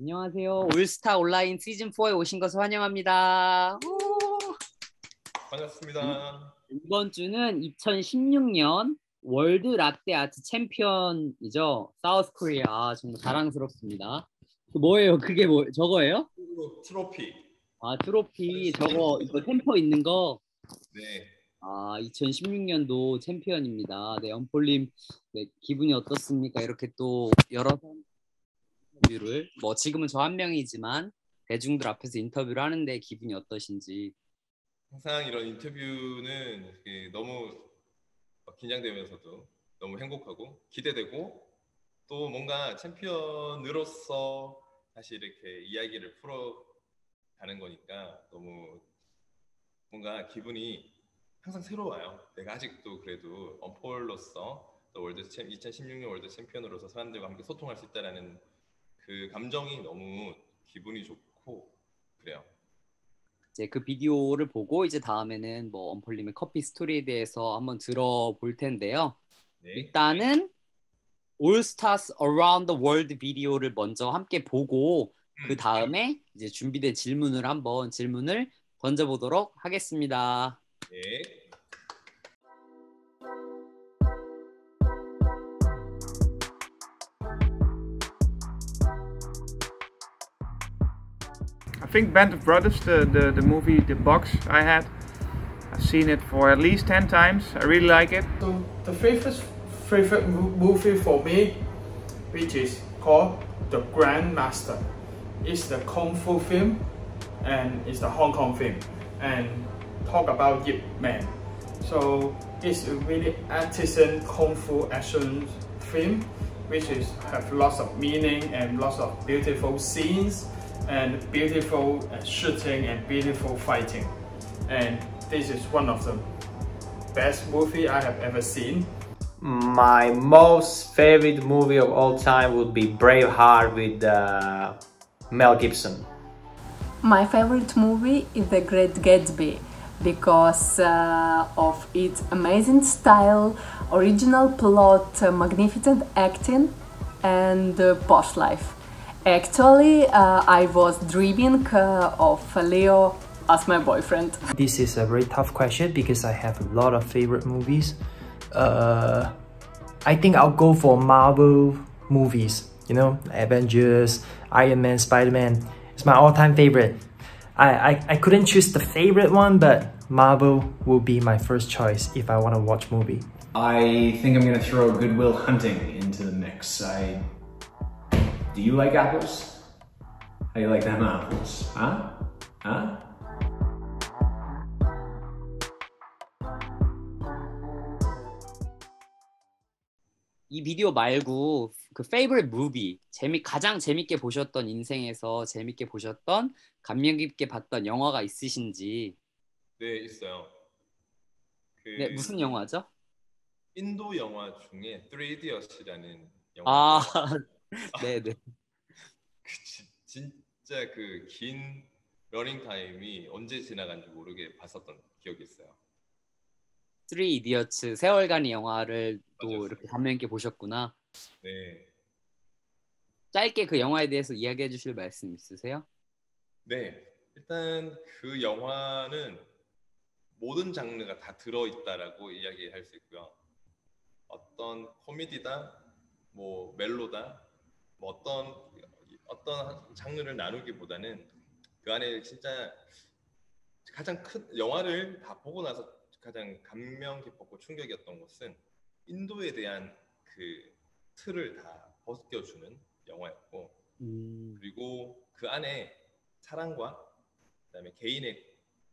안녕하세요. 올스타 온라인 시즌 4에 오신 것을 환영합니다. 반갑습니다. 이번 주는 2016년 World Latte Art Champion이죠. South Korea. 아, 정말 자랑스럽습니다. 그 뭐예요? 그게 뭐 저거예요? 트로피. 아, 트로피 저거 이거 tamper 있는 거. 네. 아, 2016년도 챔피언입니다. 네, 엄폴님 네, 기분이 어떻습니까? 이렇게 또 여러 인터뷰를 뭐 지금은 저 한 명이지만 대중들 앞에서 인터뷰를 하는데 기분이 어떠신지. 항상 이런 인터뷰는 너무 긴장되면서도 너무 행복하고 기대되고 또 뭔가 챔피언으로서 다시 이렇게 이야기를 풀어가는 거니까 너무 뭔가 기분이 항상 새로워요. 내가 아직도 그래도 엄폴로서 또 World 챔 2016년 World Champion으로서 사람들과 함께 소통할 수 있다라는 그 감정이 너무 기분이 좋고 그래요. 이제 그 비디오를 보고 이제 다음에는 뭐 엄폴님의 커피 스토리에 대해서 한번 들어볼 텐데요. 네. 일단은 All Stars Around the World 비디오를 먼저 함께 보고 음. 그 다음에 이제 준비된 질문을 한번 질문을 던져보도록 하겠습니다. 네. Think Band of Brothers, the, the, the movie, the box I had, I've seen it for at least 10 times. I really like it. So the favorite, favorite movie for me, which is called The Grandmaster, is the Kung Fu film and it's the Hong Kong film and talk about Yip Man. So it's a really artisan Kung Fu action film which is have lots of meaning and lots of beautiful scenes and beautiful shooting and beautiful fighting. And this is one of the best movie I have ever seen. My most favorite movie of all time would be Braveheart with uh, Mel Gibson. My favorite movie is The Great Gatsby because uh, of its amazing style, original plot, uh, magnificent acting, and uh, posh life. Actually, uh, I was dreaming uh, of Leo as my boyfriend. This is a very tough question because I have a lot of favorite movies. Uh, I think I'll go for Marvel movies. You know, Avengers, Iron Man, Spider-Man. It's my all-time favorite. I, I, I couldn't choose the favorite one, but Marvel will be my first choice if I want to watch movie. I think I'm gonna throw Goodwill Hunting into the mix. I do you like apples? How you like them apples? Huh? Huh? 이 비디오 말고 그 favorite movie 재미 가장 재밌게 보셨던 인생에서 재밌게 보셨던 감명 깊게 봤던 영화가 있으신지 네 있어요. 그 네 무슨 영화죠? 인도 영화 중에 Three Idiots라는 영화. 아 네 네. 그 진짜 그 긴 러닝 타임이 언제 지나간지 모르게 봤었던 기억이 있어요. Three Idiots 세 얼간이 영화를 또 맞았어요. 이렇게 감명 있게 보셨구나. 네. 짧게 그 영화에 대해서 이야기해 주실 말씀 있으세요? 네. 일단 그 영화는 모든 장르가 다 들어 있다라고 이야기할 수 있고요. 어떤 코미디다, 뭐 멜로다, 뭐 어떤 어떤 장르를 나누기보다는 그 안에 진짜 가장 큰 영화를 다 보고 나서 가장 감명 깊었고 충격이었던 것은 인도에 대한 그 틀을 다 벗겨주는 영화였고 음. 그리고 그 안에 사랑과 그다음에 개인의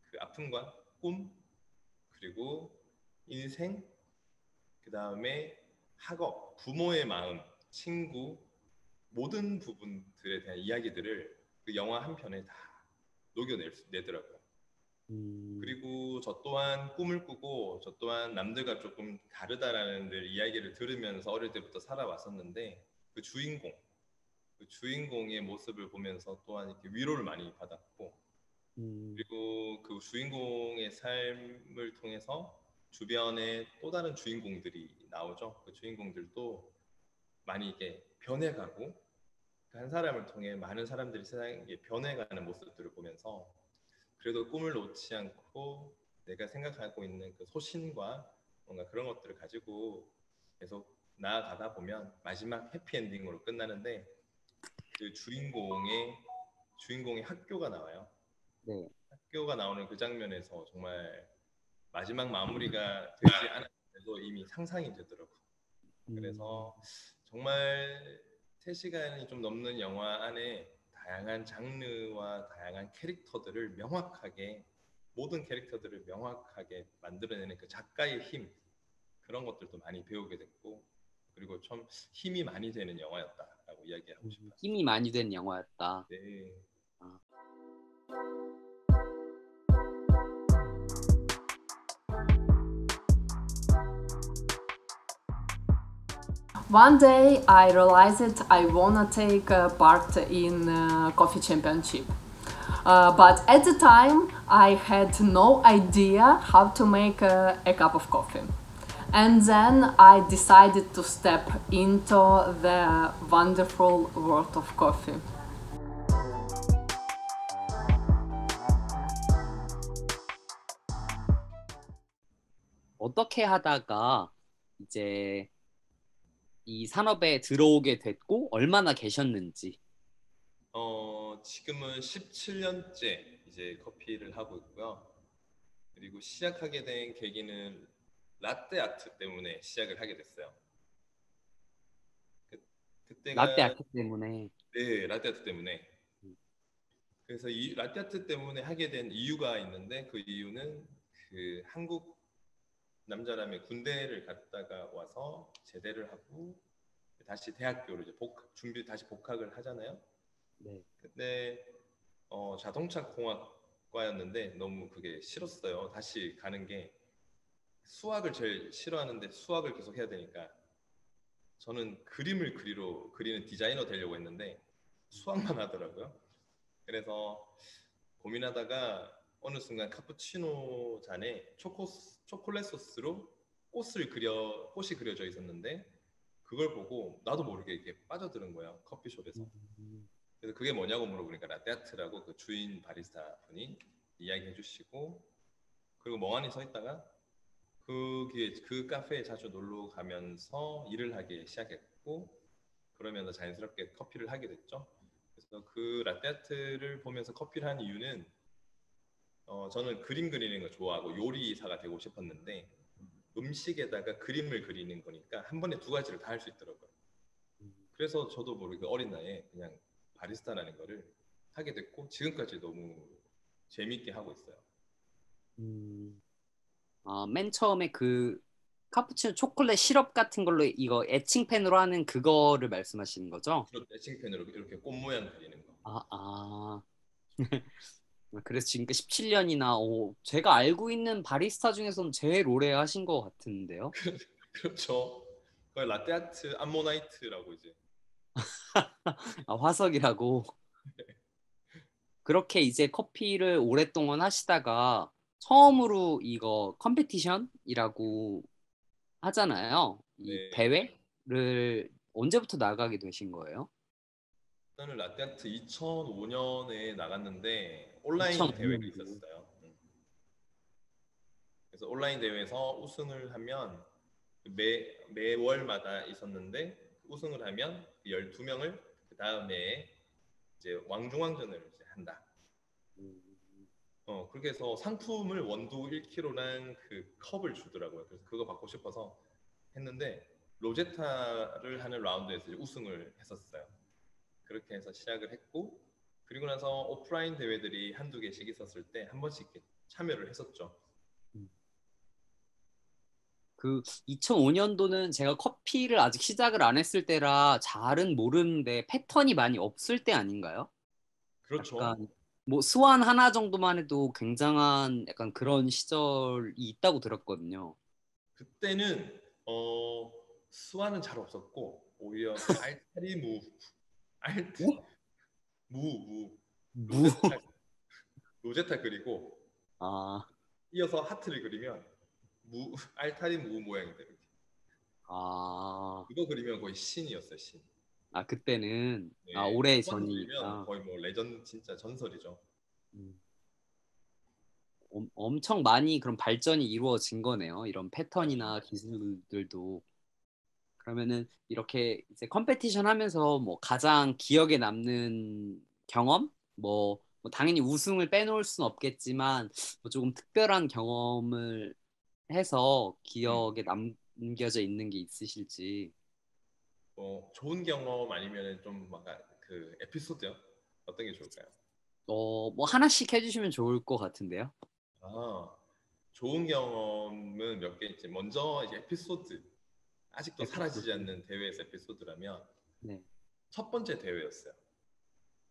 그 아픔과 꿈 그리고 인생 그다음에 학업 부모의 마음 친구 모든 부분들에 대한 이야기들을 그 영화 한 편에 다 녹여내더라고요. 음... 그리고 저 또한 꿈을 꾸고 저 또한 남들과 조금 다르다라는 늘 이야기를 들으면서 어릴 때부터 살아왔었는데 그 주인공, 그 주인공의 모습을 보면서 또한 이렇게 위로를 많이 받았고 음... 그리고 그 주인공의 삶을 통해서 주변에 또 다른 주인공들이 나오죠. 그 주인공들도 많이 이게 변해가고 한 사람을 통해 많은 사람들이 세상에 변해가는 모습들을 보면서 그래도 꿈을 놓지 않고 내가 생각하고 있는 그 소신과 뭔가 그런 것들을 가지고 계속 나아가다 보면 마지막 해피엔딩으로 끝나는데 그 주인공의 주인공의 학교가 나와요. 네. 학교가 나오는 그 장면에서 정말 마지막 마무리가 되지 않았는데도 이미 상상이 되더라고. 음. 그래서 정말 3시간이 좀 넘는 영화 안에 다양한 장르와 다양한 캐릭터들을 명확하게 모든 캐릭터들을 명확하게 만들어내는 그 작가의 힘 그런 것들도 많이 배우게 됐고 그리고 좀 힘이 많이 되는 영화였다라고 이야기하고 싶어요. 힘이 많이 된 영화였다. 네. One day I realized I wanna take uh, part in uh, coffee championship. Uh, but at the time I had no idea how to make uh, a cup of coffee. And then I decided to step into the wonderful world of coffee. 어떻게 하다가 이제 이 산업에 들어오게 됐고 얼마나 계셨는지. 어, 지금은 17년째 이제 커피를 하고 있고요. 그리고 시작하게 된 계기는 라떼 아트 때문에 시작을 하게 됐어요. 그, 그때가 라떼 아트 때문에. 네, 라떼 아트 때문에. 그래서 이 라떼 아트 때문에 하게 된 이유가 있는데 그 이유는 그 한국 남자라면 군대를 갔다가 와서 제대를 하고 다시 대학교를 이제 복 준비 다시 복학을 하잖아요. 네. 근데 어, 자동차 공학과였는데 너무 그게 싫었어요. 다시 가는 게 수학을 제일 싫어하는데 수학을 계속 해야 되니까 저는 그림을 그리로 그리는 디자이너 되려고 했는데 수학만 하더라고요. 그래서 고민하다가 어느 순간 카푸치노 잔에 초코 초콜릿 소스로 꽃을 그려 꽃이 그려져 있었는데 그걸 보고 나도 모르게 이렇게 빠져드는 거예요 커피숍에서. 그래서 그게 뭐냐고 물어보니까 라떼아트라고 그 주인 바리스타 분이 이야기해 주시고 그리고 멍하니 서 있다가 그게 그 카페에 자주 놀러 가면서 일을 하기 시작했고 그러면서 자연스럽게 커피를 하게 됐죠. 그래서 그 라떼아트를 보면서 커피를 한 이유는 어, 저는 그림 그리는 거 좋아하고 요리사가 되고 싶었는데 음식에다가 그림을 그리는 거니까 한 번에 두 가지를 다 할 수 있더라고요. 그래서 저도 모르게 어린 나이에 그냥 바리스타라는 거를 하게 됐고 지금까지 너무 재밌게 하고 있어요. 음, 아, 맨 처음에 그 카푸치노 초콜릿 시럽 같은 걸로 이거 etching pen으로 하는 그거를 말씀하시는 거죠? 그런 etching pen으로 이렇게 꽃 모양 그리는 거. 아, 아. 그래서 지금까지 17년이나 오, 제가 알고 있는 바리스타 중에서는 제일 오래 하신 것 같은데요. 그렇죠. 그 라떼아트 암모나이트라고 이제. 아, 화석이라고. 그렇게 이제 커피를 오랫동안 하시다가 처음으로 이거 competition이라고 하잖아요. 이 네. 대회를 언제부터 나가게 되신 거예요? 저는 라떼아트 2005년에 나갔는데 온라인 2005 대회가. 있었어요. 음. 그래서 온라인 대회에서 우승을 하면 매 매월마다 있었는데 우승을 하면 12명을 그 다음에 이제 왕중왕전을 이제 한다. 어 그렇게 해서 상품을 원두 1kg랑 그 컵을 주더라고요. 그래서 그거 받고 싶어서 했는데 로제타를 하는 라운드에서 우승을 했었어요. 그렇게 해서 시작을 했고 그리고 나서 오프라인 대회들이 한두 개씩 있었을 때 한 번씩 참여를 했었죠. 그 2005년도는 제가 커피를 아직 시작을 안 했을 때라 잘은 모르는데 패턴이 많이 없을 때 아닌가요? 그렇죠. 뭐 스완 하나 정도만 해도 굉장한 약간 그런 시절이 있다고 들었거든요. 그때는 어 수완은 잘 없었고 오히려 알타리 무 알트 무무 무. 로제타, 로제타 그리고 아, 이어서 하트를 그리면 무 알타리 무 모양이. 이렇게. 아, 그거 그리면 거의 신이었어요 신. 아 그때는 네, 아 오래 전이니까 거의 뭐 레전 진짜 전설이죠. 음. 엄- 엄청 많이 그런 발전이 이루어진 거네요. 이런 패턴이나 기술들도 그러면은 이렇게 이제 competition 하면서 뭐 가장 기억에 남는 경험 뭐, 뭐 당연히 우승을 빼놓을 수는 없겠지만 뭐 조금 특별한 경험을 해서 기억에 남겨져 있는 게 있으실지 뭐 좋은 경험 아니면은 좀 뭔가 그 에피소드요? 어떤 게 좋을까요? 어, 뭐 하나씩 해주시면 좋을 것 같은데요. 아, 좋은 경험은 몇 개 있지. 먼저 이제 에피소드. 아직도 사라지지 않는 대회에서 에피소드라면 네. 첫 번째 대회였어요.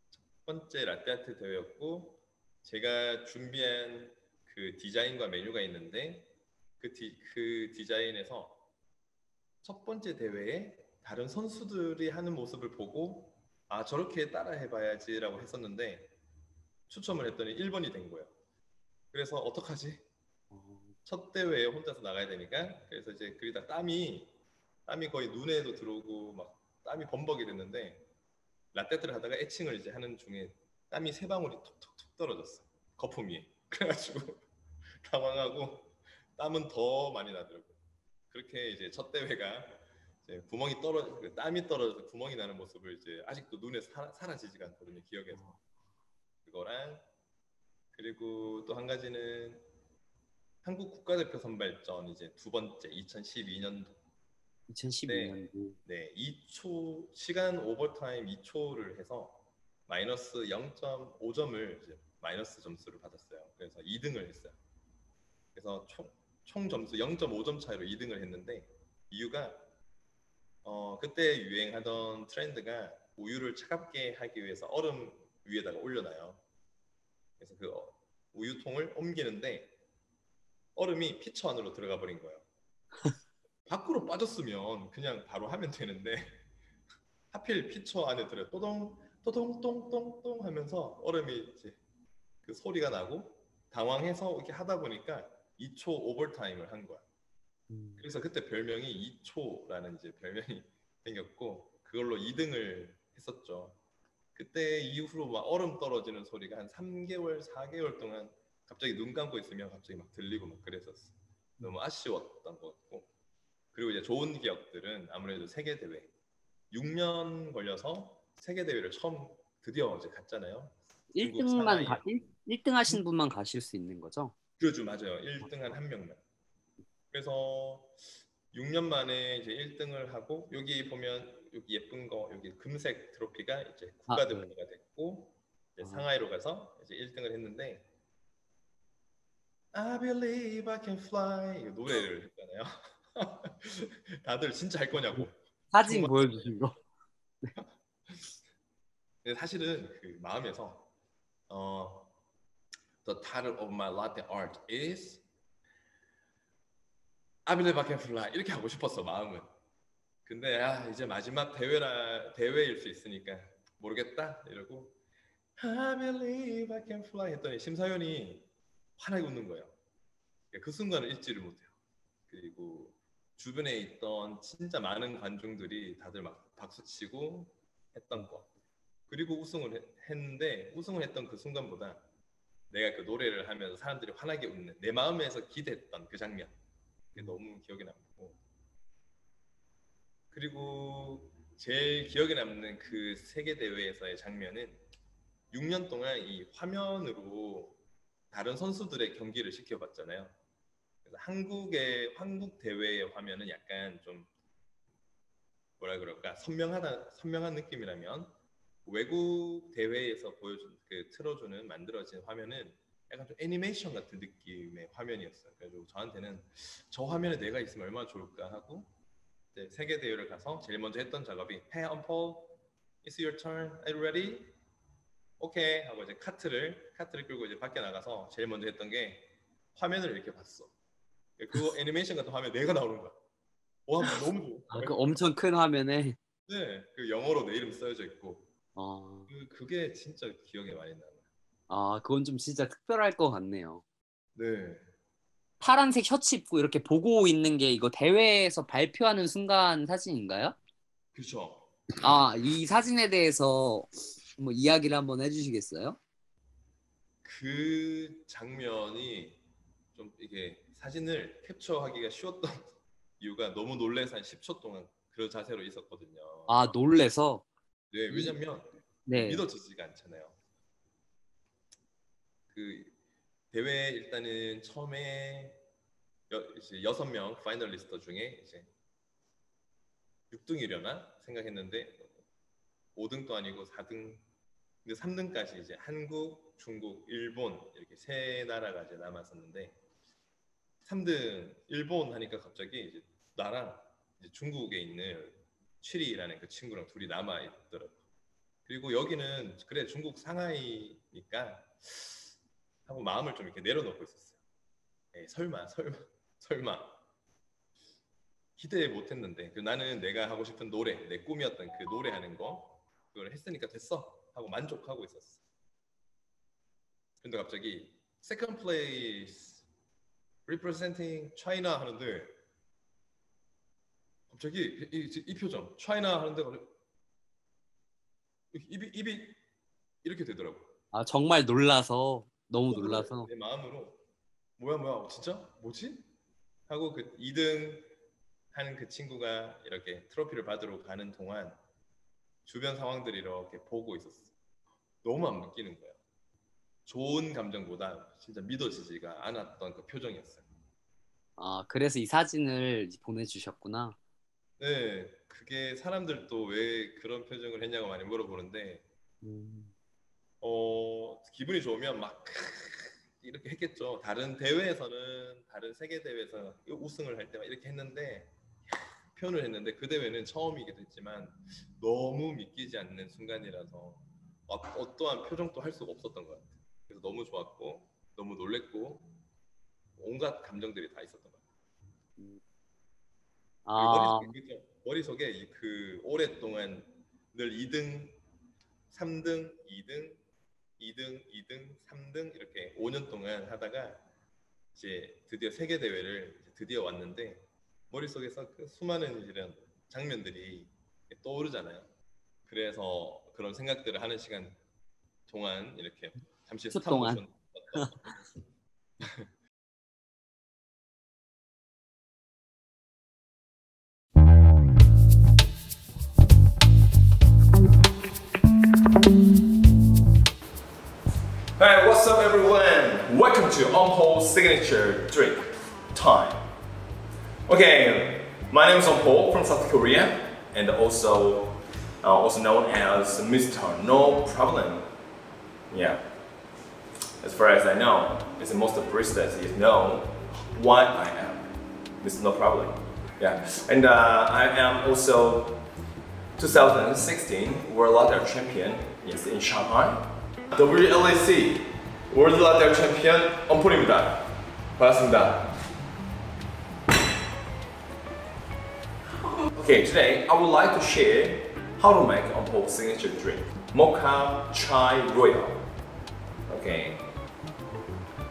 첫 번째 라떼아트 대회였고 제가 준비한 그 디자인과 메뉴가 있는데 그, 디, 그 디자인에서 첫 번째 대회에 다른 선수들이 하는 모습을 보고 아 저렇게 따라 해봐야지라고 했었는데 추첨을 했더니 1번이 된 거예요. 그래서 어떡하지? 어, 첫 대회에 혼자서 나가야 되니까 그래서 이제 그러다 땀이 땀이 거의 눈에도 들어오고 막 땀이 범벅이 됐는데 라떼트를 하다가 애칭을 이제 하는 중에 땀이 세 방울이 톡톡톡 떨어졌어. 거품 위에 그래가지고 당황하고 땀은 더 많이 나더라고 그렇게 이제 첫 대회가 이제 구멍이 떨어 그 땀이 떨어져서 구멍이 나는 모습을 이제 아직도 눈에 사, 사라지지가 않거든요 기억에서. 그거랑 그리고 또 한 가지는 한국 국가대표 선발전 이제 두 번째 2012년도 2012년도 네 2초 시간 오버타임 2초를 해서 마이너스 0.5점을 이제 마이너스 점수를 받았어요. 그래서 2등을 했어요. 그래서 총, 총 점수 0.5점 차이로 2등을 했는데 이유가 어, 그때 유행하던 트렌드가 우유를 차갑게 하기 위해서 얼음 위에다가 올려놔요. 그래서 그 어- 우유통을 옮기는데 얼음이 피처 안으로 들어가 버린 거예요. 밖으로 빠졌으면 그냥 바로 하면 되는데 하필 피처 안에 들어 또동 또동 똥똥똥 하면서 얼음이 이제 그 소리가 나고 당황해서 이렇게 하다 보니까 2초 오버타임을 한 거야. 음, 그래서 그때 별명이 2초라는 이제 별명이 생겼고 그걸로 2등을 했었죠. 그때 이후로 막 얼음 떨어지는 소리가 한 3개월, 4개월 동안 갑자기 눈 감고 있으면 갑자기 막 들리고 막 그랬었어. 너무 아쉬웠던 것 같고. 그리고 이제 좋은 기억들은 아무래도 세계 대회. 6년 걸려서 세계 대회를 처음 드디어 이제 갔잖아요. 중국 1등만 상하이. 가, 1, 등 하신 분만 가실 수 있는 거죠? 그죠 맞아요. 1등한 한 명만. 그래서 6년 만에 이제 1등을 하고 여기 보면 여기 예쁜 거 여기 금색 트로피가 이제 아, 국가대표가 됐고 이제 아. 상하이로 가서 이제 1등을 했는데 I believe I can fly 이 노래를 했잖아요. 다들 진짜 할 거냐고. 사진 정말- 거. 근데 사실은 그 마음에서 어 The title of my latte art is I believe I can fly 이렇게 하고 싶었어 마음은. 근데 아 이제 마지막 대회라 대회일 수 있으니까 모르겠다 이러고 I believe I can fly 했더니 심사위원이 환하게 웃는 거예요. 그 순간을 잊지를 못해요. 그리고 주변에 있던 진짜 많은 관중들이 다들 막 박수 치고 했던 거. 그리고 우승을 했- 했는데 우승을 했던 그 순간보다 내가 그 노래를 하면서 사람들이 환하게 웃는 내 마음에서 기대했던 그 장면 그게 너무 기억에 남고 그리고 제일 기억에 남는 그 세계 대회에서의 장면은 6년 동안 이 화면으로 다른 선수들의 경기를 시켜봤잖아요. 그래서 한국의 한국 대회의 화면은 약간 좀 뭐라 그럴까 선명하다 선명한 느낌이라면 외국 대회에서 보여준 그 틀어주는 만들어진 화면은 약간 좀 애니메이션 같은 느낌의 화면이었어요. 그래서 저한테는 저 화면에 내가 있으면 얼마나 좋을까 하고 세계 대회를 가서 제일 먼저 했던 작업이 Hey, I'm Paul. It's your turn. Are you ready? 오케이 하고 이제 카트를 카트를 끌고 이제 밖에 나가서 제일 먼저 했던 게 화면을 이렇게 봤어. 그거 애니메이션 같은 화면 내가 나오는 거야. 와 너무 좋아. 아, 그 엄청 큰 화면에 네, 그 영어로 내 이름 써져 있고 어, 그 그게 진짜 기억에 많이 나요. 아 그건 좀 진짜 특별할 것 같네요. 네, 파란색 셔츠 입고 이렇게 보고 있는 게 이거 대회에서 발표하는 순간 사진인가요? 그렇죠. 아, 이 사진에 대해서 뭐 이야기를 한번 해주시겠어요? 그 장면이 좀 이게 사진을 캡처하기가 쉬웠던 이유가 너무 놀래서 한 10초 동안 그런 자세로 있었거든요. 아, 놀래서? 네, 왜냐면 네. 믿어지지가 않잖아요. 그 대회 일단은 처음에 여, 이제 여섯 명 파이널리스트 중에 이제 6등이려나 생각했는데 5등도 아니고 4등 근데 3등까지 이제 한국, 중국, 일본 이렇게 세 나라가 이제 남았었는데 3등 일본 하니까 갑자기 이제 나랑 이제 중국에 있는 취리라는 그 친구랑 둘이 남아 있더라고. 그리고 여기는 그래 중국 상하이니까 하고 마음을 좀 이렇게 내려놓고 있었어요. 에이, 설마 설마 설마 기대 못했는데 그 나는 내가 하고 싶은 노래 내 꿈이었던 그 노래 하는 거 그걸 했으니까 됐어 하고 만족하고 있었어. 근데 갑자기 second place representing China 하는데 갑자기 이, 이, 이 표정 China 하는데 입이 입이 이렇게 되더라고. 아, 정말 놀라서 너무 어, 놀라서 내 마음으로 뭐야 뭐야 진짜 뭐지 하고 그 2등 하는 그 친구가 이렇게 트로피를 받으러 가는 동안 주변 상황들이 이렇게 보고 있었어. 너무 안 믿기는 거야. 좋은 감정보다 진짜 믿어지지가 않았던 그 표정이었어요. 아, 그래서 이 사진을 보내주셨구나. 네, 그게 사람들도 왜 그런 표정을 했냐고 많이 물어보는데 음, 어, 기분이 좋으면 막 이렇게 했겠죠. 다른 대회에서는 다른 세계 대회에서 우승을 할 때만 이렇게 했는데 표현을 했는데 그 대회는 처음이기도 했지만 너무 믿기지 않는 순간이라서 어, 어떠한 표정도 할 수가 없었던 것 같아요. 그래서 너무 좋았고 너무 놀랬고 온갖 감정들이 다 있었던 것 같아요. 아, 머릿속에, 그죠? 머릿속에 이그 오랫동안 늘 2등, 3등, 2등, 2등, 2등, 3등 이렇게 5년 동안 하다가 이제 드디어 세계 대회를 드디어 왔는데 머릿속에서 그 수많은 이런 장면들이 떠오르잖아요. 그래서 그런 생각들을 하는 시간 동안 이렇게 잠시 수 스탑 동안. 모션 어떤- Hey, what's up everyone? Welcome to Onpo Signature Drink Time. Okay, my name is Onpo from South Korea and also uh, also known as Mr. No Problem. Yeah. As far as I know, it's the most baristas is know why I am Mr. No Problem. Yeah, and uh, I am also 2016 World Latte Champion yes, in Shanghai. WLAC World Latte Champion 엄폴입니다. 반갑습니다. Okay, today I would like to share how to make Ampol signature drink, Mocha Chai Royal. Okay,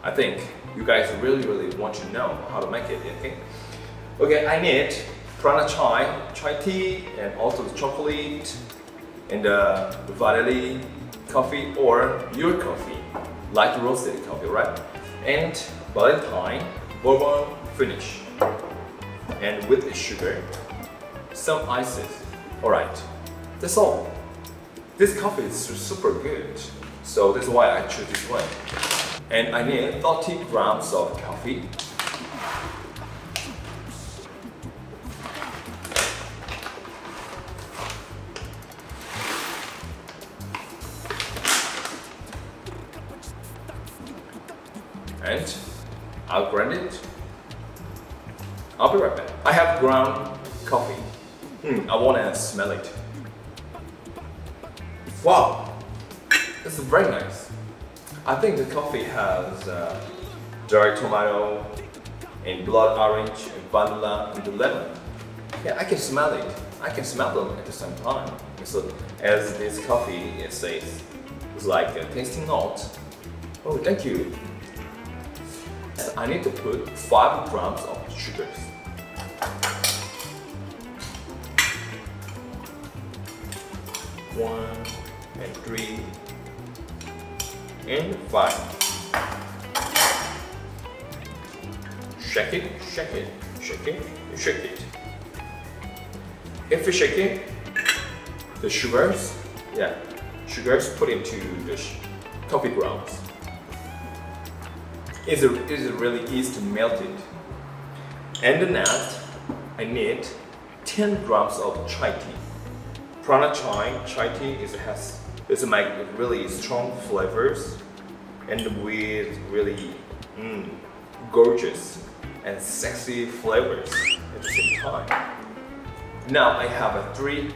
I think you guys really really want to know how to make it. Okay, okay, I need prana chai, chai tea, and also the chocolate and the vanilla coffee or your coffee, light roasted coffee, right? And Valentine bourbon finish, and with sugar, some ices. All right, that's all. This coffee is super good, so that's why I choose this one. And I need 30 grams of coffee. And blood orange and vanilla and lemon. Yeah, I can smell it. I can smell them at the same time. So as this coffee it says, it's like a tasting note. Oh, thank you. I need to put 5 grams of sugars. one, and three, and five. Shake it, shake it, shake it, shake it. If you shake it, the sugars, yeah, sugars put into the coffee grounds. It's, it's really easy to melt it. And the next, I need 10 grams of chai tea. Prana chai, chai tea is, has it's make really strong flavors and with really mm, gorgeous and sexy flavors at the same time. Now I have three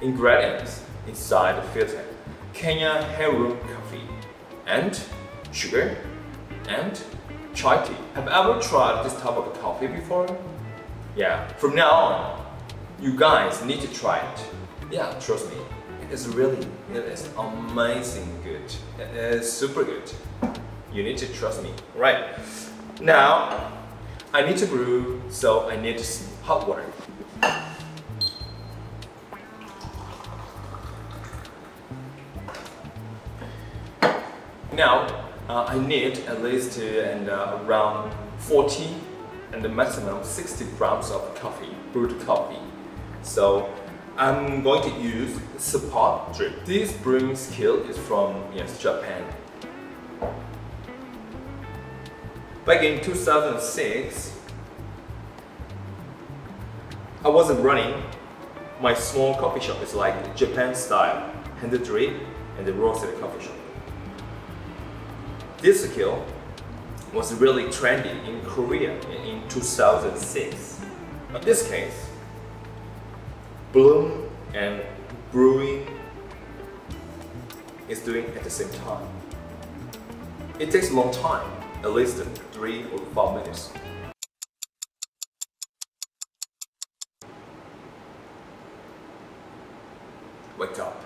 ingredients inside the filter. Kenya heirloom coffee and sugar and chai tea. Have ever tried this type of coffee before? Yeah, from now on, you guys need to try it. Yeah, trust me, it is really, it is amazing good. It is super good. You need to trust me. Right, now, I need to brew, so I need hot water. Now, uh, I need at least uh, and uh, around 40 and the maximum 60 grams of coffee, brewed coffee. So I'm going to use support drip. This brewing skill is from yes, Japan. Back in 2006, I wasn't running my small coffee shop. It's like Japan style, hand drip and the roasted coffee shop. This skill was really trendy in Korea in 2006. In this case, bloom and brewing is doing at the same time. It takes a long time, at least three or five minutes. Wake up.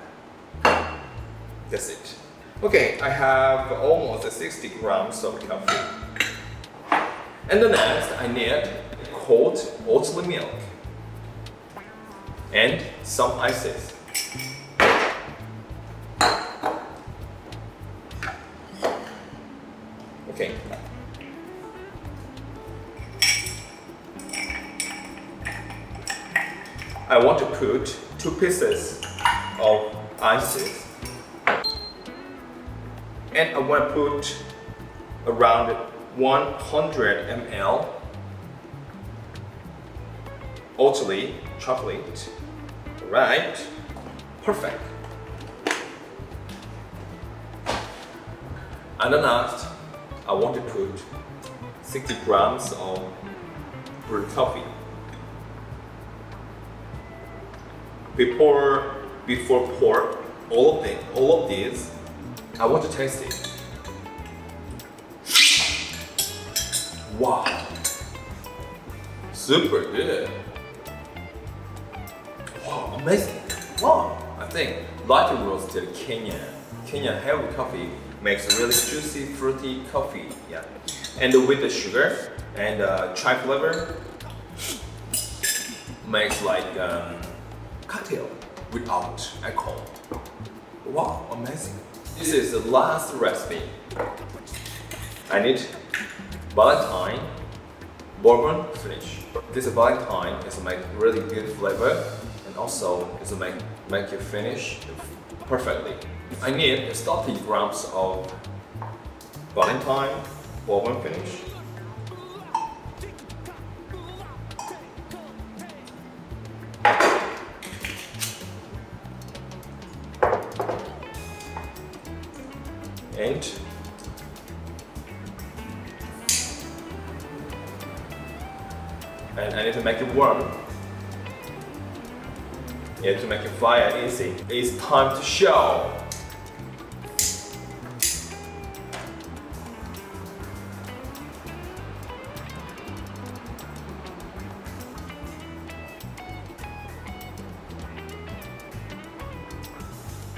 That's it. Okay, I have almost 60 grams of coffee. And the next, I need cold oat milk and some ices. Put two pieces of ices and I want to put around 100 ml Oatly chocolate. Right, perfect. And then next, I want to put 60 grams of brewed coffee. Before before pour all of the all of these I want to taste it. Wow. Super good. Wow, amazing. Wow. I think light roasted Kenya, Kenya heavy coffee makes really juicy, fruity coffee. Yeah. And with the sugar and uh, chai flavor, makes like um, cocktail without alcohol. Wow, amazing. This is the last recipe. I need Valentine bourbon finish. This Valentine is make really good flavor and also is make make you finish perfectly. I need 30 grams of Valentine bourbon finish. It warm. Yeah, to make the fire easy. It's time to show.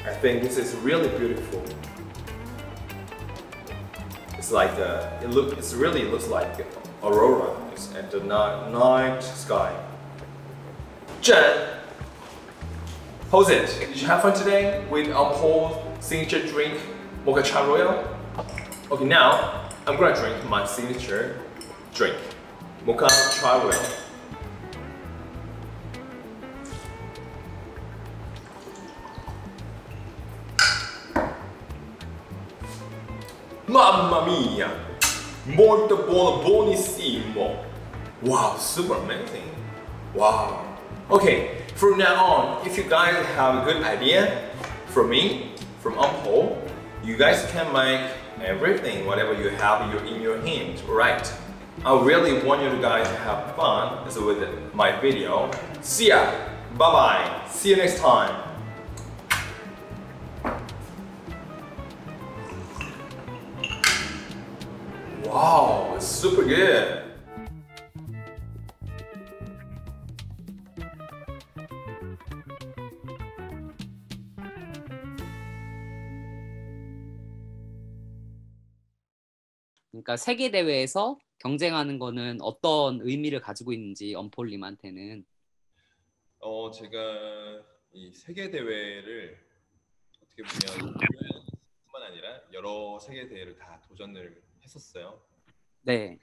I think this is really beautiful. It's like uh, it look. It really looks like aurora the night, night sky. 真 How's it? Did you have fun today with our Paul's signature drink, Mocha Chai Royal? Okay, now I'm gonna drink my signature drink, Mocha Chai Royal. Mamma mia! Molto buono, buonissimo! Wow, super amazing! Wow! Okay, from now on, if you guys have a good idea from me, from Unpole, you guys can make everything, whatever you have in your hand, right? I really want you guys to have fun with my video. See ya! Bye bye! See you next time! Wow, it's super good. 그러니까 세계 대회에서 경쟁하는 거는 어떤 의미를 가지고 있는지 엄폴님한테는 어 제가 이 세계 대회를 어떻게 보면 뿐만 아니라 여러 세계 대회를 다 도전을 했었어요. 네.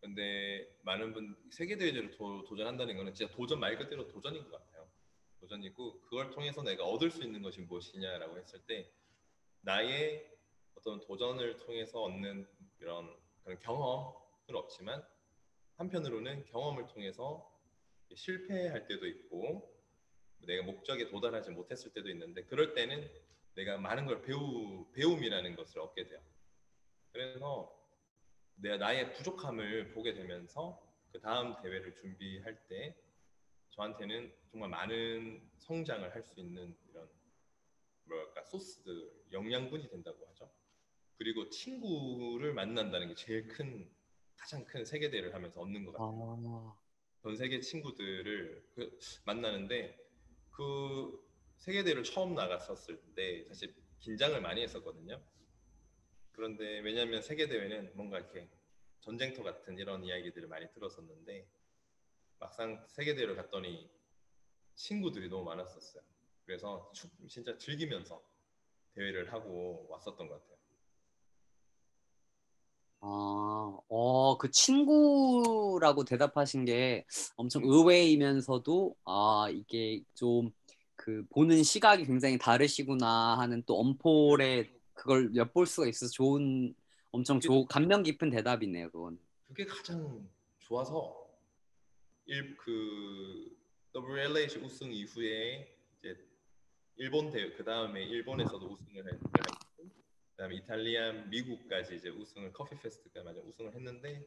근데 많은 분 세계 대회를 도, 도전한다는 거는 진짜 도전 말 그대로 도전인 것 같아요. 도전이고 그걸 통해서 내가 얻을 수 있는 것이 무엇이냐라고 했을 때 나의 어떤 도전을 통해서 얻는 이런 그런 경험은 없지만 한편으로는 경험을 통해서 실패할 때도 있고 내가 목적에 도달하지 못했을 때도 있는데 그럴 때는 내가 많은 걸 배우 배움이라는 것을 얻게 돼요. 그래서 내 나의 부족함을 보게 되면서 그 다음 대회를 준비할 때 저한테는 정말 많은 성장을 할 수 있는 이런 뭐랄까 소스들 영양분이 된다고 하죠. 그리고 친구를 만난다는 게 제일 큰 가장 큰 세계 대회를 하면서 얻는 것 같아요. 아... 전 세계 친구들을 그 만나는데 그 세계 대회를 처음 나갔었을 때 사실 긴장을 많이 했었거든요. 그런데 왜냐하면 세계 대회는 뭔가 이렇게 전쟁터 같은 이런 이야기들을 많이 들었었는데 막상 세계 대회를 갔더니 친구들이 너무 많았었어요. 그래서 진짜 즐기면서 대회를 하고 왔었던 것 같아요. 아, 어, 그 친구라고 대답하신 게 엄청 의외이면서도 아, 이게 좀 그 보는 시각이 굉장히 다르시구나 하는 또 엄폴의 그걸 엿볼 수가 있어서 좋은 엄청 조, 감명 깊은 대답이네요. 그건. 그게 가장 좋아서 일, 그 WLH 우승 이후에 이제 일본 대회 그 다음에 일본에서도 우승을 했고 그다음에 이탈리아, 미국까지 이제 우승을 커피 페스트까지 우승을 했는데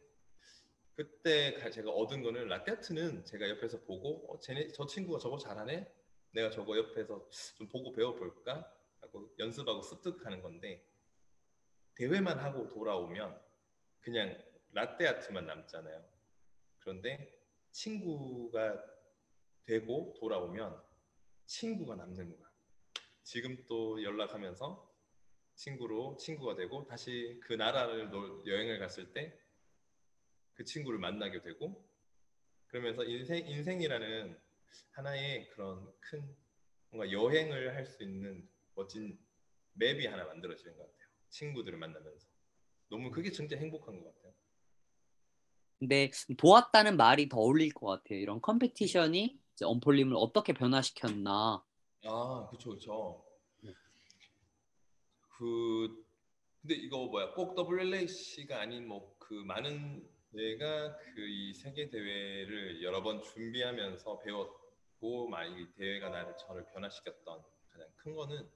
그때 제가 얻은 거는 라떼아트는 제가 옆에서 보고 어, 쟤네 저 친구가 저거 잘하네 내가 저거 옆에서 좀 보고 배워볼까 하고 연습하고 습득하는 건데 대회만 하고 돌아오면 그냥 라떼 아트만 남잖아요. 그런데 친구가 되고 돌아오면 친구가 남는 거야. 지금 또 연락하면서 친구로 친구가 되고 다시 그 나라를 여행을 갔을 때 그 친구를 만나게 되고 그러면서 인생 인생이라는 하나의 그런 큰 뭔가 여행을 할 수 있는 멋진 map이 하나 만들어지는 것 같아요. 친구들을 만나면서 너무 그게 진짜 행복한 것 같아요. 근데 도왔다는 말이 더 어울릴 것 같아요. 이런 competition이 이제 엄폴님을 어떻게 변화시켰나. 아, 그렇죠, 그렇죠. 그 근데 이거 뭐야 꼭 WLAC가 아닌 뭐 그 많은 내가 그 이 세계 대회를 여러 번 준비하면서 배웠고 많이 대회가 나를 저를 변화시켰던 가장 큰 거는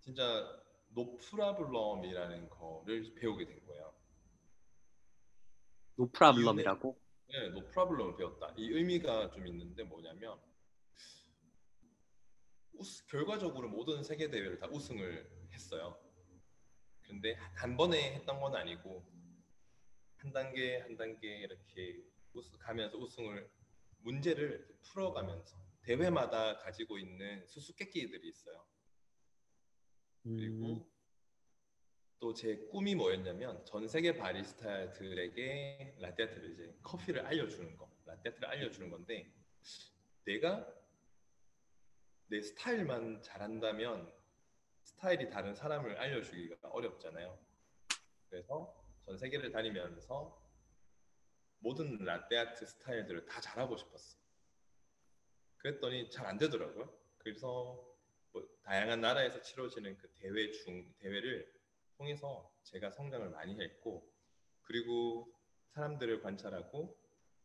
진짜 no problem이라는 거를 배우게 된 거예요. no problem이라고? 네, no problem을 배웠다. 이 의미가 좀 있는데 뭐냐면 우스, 결과적으로 모든 세계 대회를 다 우승을 했어요. 근데 한 번에 했던 건 아니고 한 단계 한 단계 이렇게 가면서 우승을 문제를 풀어가면서 대회마다 가지고 있는 수수께끼들이 있어요. 그리고 음. 또제 꿈이 뭐였냐면 전 세계 바리스타들에게 라떼아트를 이제 커피를 알려주는 거, 라떼아트를 알려주는 건데 내가 내 스타일만 잘한다면 스타일이 다른 사람을 알려주기가 어렵잖아요. 그래서 전 세계를 다니면서 모든 라떼아트 스타일들을 다 잘하고 싶었어. 그랬더니 잘 안 되더라고요. 그래서 뭐 다양한 나라에서 치러지는 그 대회 중 대회를 통해서 제가 성장을 많이 했고 그리고 사람들을 관찰하고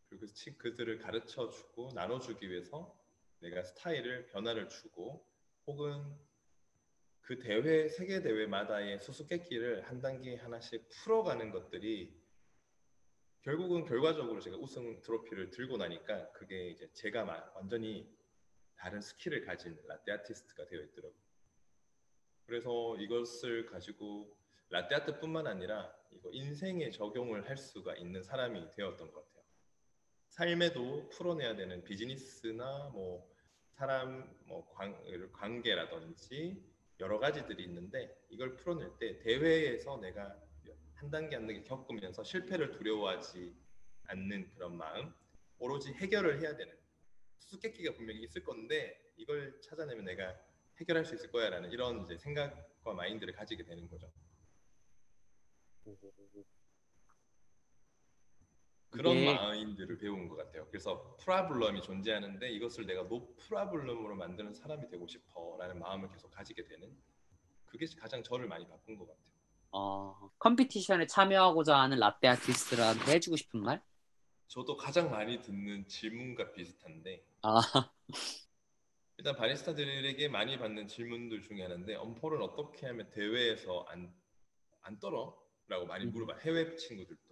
그리고 그들을 가르쳐 주고 나눠 주기 위해서 내가 스타일을 변화를 주고 혹은 그 대회 세계 대회마다의 수수께끼를 한 단계 하나씩 풀어가는 것들이 결국은 결과적으로 제가 우승 트로피를 들고 나니까 그게 이제 제가 완전히 다른 스킬을 가진 라떼 아티스트가 되어 있더라고요. 그래서 이것을 가지고 라떼 아트뿐만 아니라 이거 인생에 적용을 할 수가 있는 사람이 되었던 것 같아요. 삶에도 풀어내야 되는 비즈니스나 뭐 사람 뭐 관, 계라든지 여러 가지들이 있는데 이걸 풀어낼 때 대회에서 내가 한 단계 한 단계 겪으면서 실패를 두려워하지 않는 그런 마음 오로지 해결을 해야 되는 수수께끼가 분명히 있을 건데 이걸 찾아내면 내가 해결할 수 있을 거야라는 이런 이제 생각과 마인드를 가지게 되는 거죠. 그런 네. 마인드를 배운 것 같아요. 그래서 problem이 존재하는데 이것을 내가 no problem으로 만드는 사람이 되고 싶어라는 마음을 계속 가지게 되는 그게 가장 저를 많이 바꾼 것 같아요. 어, competition에 참여하고자 하는 라떼 아티스트한테 해주고 싶은 말? 저도 가장 많이 듣는 질문과 비슷한데 아. 일단 바리스타들에게 많이 받는 질문들 중에 하나인데 엄폴은 어떻게 하면 대회에서 안, 안 떨어? 라고 많이 음. 물어봐 해외 친구들도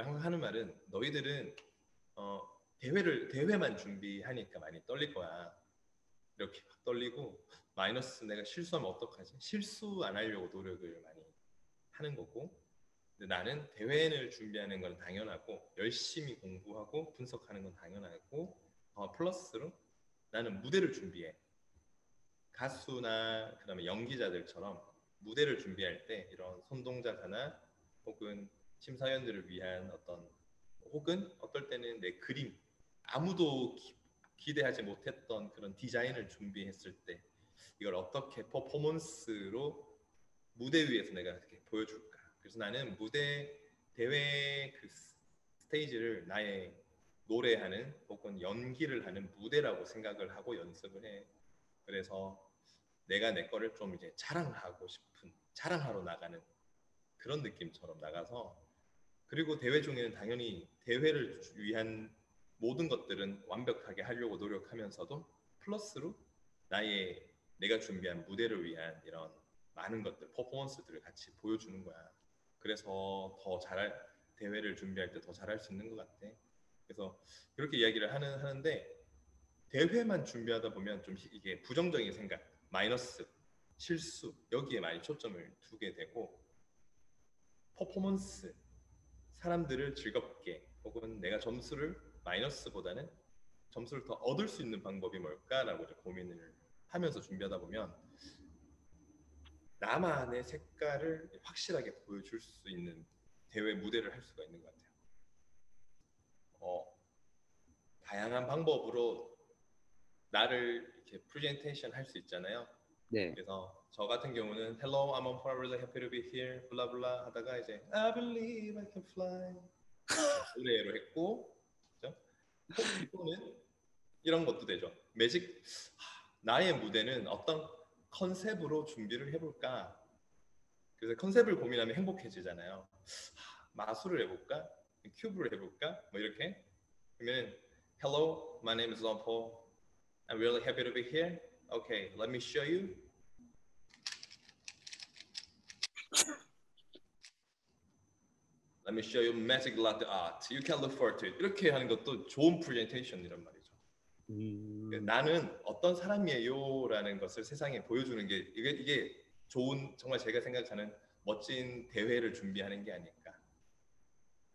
항상 하는 말은 너희들은 어, 대회를 대회만 준비하니까 많이 떨릴 거야. 이렇게 떨리고 마이너스 내가 실수하면 어떡하지? 실수 안 하려고 노력을 많이 하는 거고. 근데 나는 대회를 준비하는 건 당연하고 열심히 공부하고 분석하는 건 당연하고 어, 플러스로 나는 무대를 준비해. 가수나 그다음에 연기자들처럼 무대를 준비할 때 이런 손동작 하나 혹은 심사위원들을 위한 어떤 혹은 어떨 때는 내 그림 아무도 기, 대하지 못했던 그런 디자인을 준비했을 때 이걸 어떻게 퍼포먼스로 무대 위에서 내가 이렇게 보여줄까? 그래서 나는 무대 대회 그 스테이지를 나의 노래하는 혹은 연기를 하는 무대라고 생각을 하고 연습을 해. 그래서 내가 내 거를 좀 이제 자랑하고 싶은 자랑하러 나가는 그런 느낌처럼 나가서 그리고 대회 중에는 당연히 대회를 위한 모든 것들은 완벽하게 하려고 노력하면서도 플러스로 나의 내가 준비한 무대를 위한 이런 많은 것들 퍼포먼스들을 같이 보여주는 거야. 그래서 더 잘할 대회를 준비할 때 더 잘할 수 있는 것 같아. 그래서 그렇게 이야기를 하는 하는데 대회만 준비하다 보면 좀 이게 부정적인 생각 마이너스, 실수 여기에 많이 초점을 두게 되고 퍼포먼스 사람들을 즐겁게 혹은 내가 점수를 마이너스보다는 점수를 더 얻을 수 있는 방법이 뭘까라고 고민을 하면서 준비하다 보면 나만의 색깔을 확실하게 보여줄 수 있는 대회 무대를 할 수가 있는 것 같아요. 어, 다양한 방법으로 나를 이렇게 프레젠테이션 할 수 있잖아요. 네. 그래서 저 같은 경우는 Hello, I'm really happy to be here. 블라블라 하다가 이제 I believe I can fly 노래로 했고, 그죠? 또는 이런 것도 되죠. 매직 나의 무대는 어떤 컨셉으로 준비를 해볼까? 그래서 컨셉을 고민하면 행복해지잖아요. 마술을 해볼까? 큐브를 해볼까? 뭐 이렇게 그러면 Hello, my name is Paul. I'm really happy to be here. Okay, let me show you. Let me show you magic latte art. You can look forward to it. 이렇게 하는 것도 좋은 프레젠테이션이란 말이죠. 음... 나는 어떤 사람이에요라는 것을 세상에 보여주는 게 이게 이게 좋은 정말 제가 생각하는 멋진 대회를 준비하는 게 아닐까.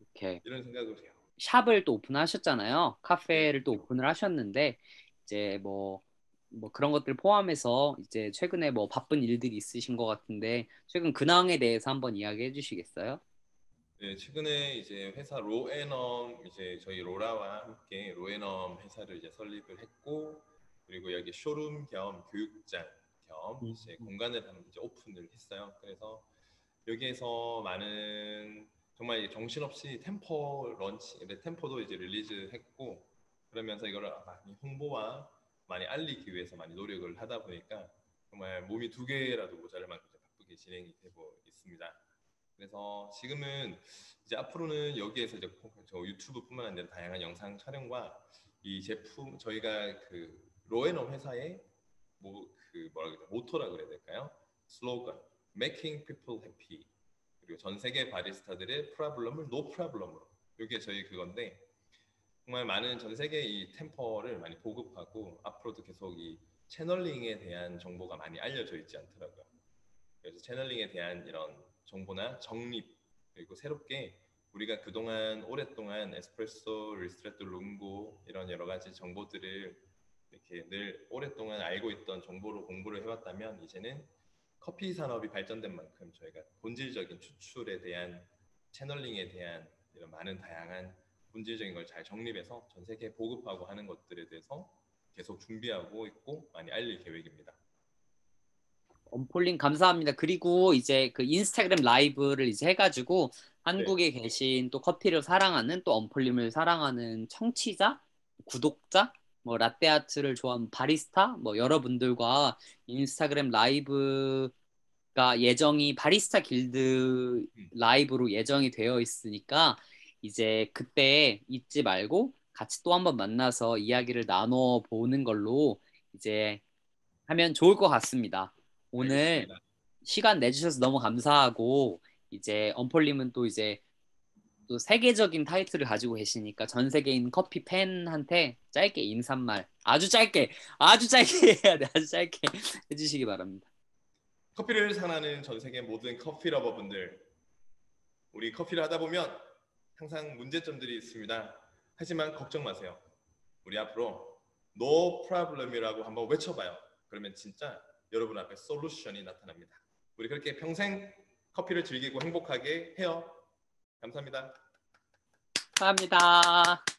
오케이. 이런 생각을 해요. 샵을 또 오픈하셨잖아요. 카페를 또 오픈을 하셨는데 이제 뭐, 뭐 그런 것들 포함해서 이제 최근에 뭐 바쁜 일들이 있으신 것 같은데 최근 근황에 대해서 한번 이야기해 주시겠어요? 네, 최근에 이제 회사 로에넘 이제 저희 로라와 함께 로에넘 회사를 이제 설립을 했고 그리고 여기 쇼룸 겸 교육장 겸 음. 이제 공간을 하나 이제 오픈을 했어요. 그래서 여기에서 많은 정말 정신없이 템포 런치, 근데 템포도 이제 릴리즈했고 그러면서 이거를 많이 홍보와 많이 알리기 위해서 많이 노력을 하다 보니까 정말 몸이 두 개라도 모자랄 만큼 바쁘게 진행이 되고 있습니다. 그래서 지금은 이제 앞으로는 여기에서 이제 저 유튜브뿐만 아니라 다양한 영상 촬영과 이 제품 저희가 그 로에넘 회사의 뭐 그 뭐라 그래 모토라 그래야 될까요? 슬로건 Making People Happy 그리고 전 세계 바리스타들의 problem을 no problem으로 이게 저희 그건데 정말 많은 전 세계 이 tamper를 많이 보급하고 앞으로도 계속 이 channeling에 대한 정보가 많이 알려져 있지 않더라고요. 그래서 채널링에 대한 이런 정보나 정립 그리고 새롭게 우리가 그동안 오랫동안 에스프레소, 리스트레토, 룽고 이런 여러 가지 정보들을 이렇게 늘 오랫동안 알고 있던 정보로 공부를 해왔다면 이제는 커피 산업이 발전된 만큼 저희가 본질적인 추출에 대한 채널링에 대한 이런 많은 다양한 본질적인 걸 잘 정립해서 전 세계에 보급하고 하는 것들에 대해서 계속 준비하고 있고 많이 알릴 계획입니다. 엄폴님 감사합니다. 그리고 이제 그 인스타그램 라이브를 이제 해가지고 한국에 계신 또 커피를 사랑하는 또 엄폴님을 사랑하는 청취자, 구독자, 뭐 라떼 아트를 좋아하는 바리스타, 뭐 여러분들과 인스타그램 라이브가 예정이 바리스타 길드 라이브로 예정이 되어 있으니까 이제 그때 잊지 말고 같이 또 한번 만나서 이야기를 나눠 보는 걸로 이제 하면 좋을 것 같습니다. 오늘 알겠습니다. 시간 내주셔서 너무 감사하고 이제 엄폴님은 또 이제 또 세계적인 타이틀을 가지고 계시니까 전 세계인 커피 팬한테 짧게 인사말 아주 짧게 아주 짧게 해야 돼 아주 짧게 해주시기 바랍니다. 커피를 사랑하는 전 세계 모든 커피 러버분들 우리 커피를 하다 보면 항상 문제점들이 있습니다. 하지만 걱정 마세요. 우리 앞으로 no problem이라고 한번 외쳐봐요. 그러면 진짜 여러분 앞에 솔루션이 나타납니다. 우리 그렇게 평생 커피를 즐기고 행복하게 해요. 감사합니다. 감사합니다.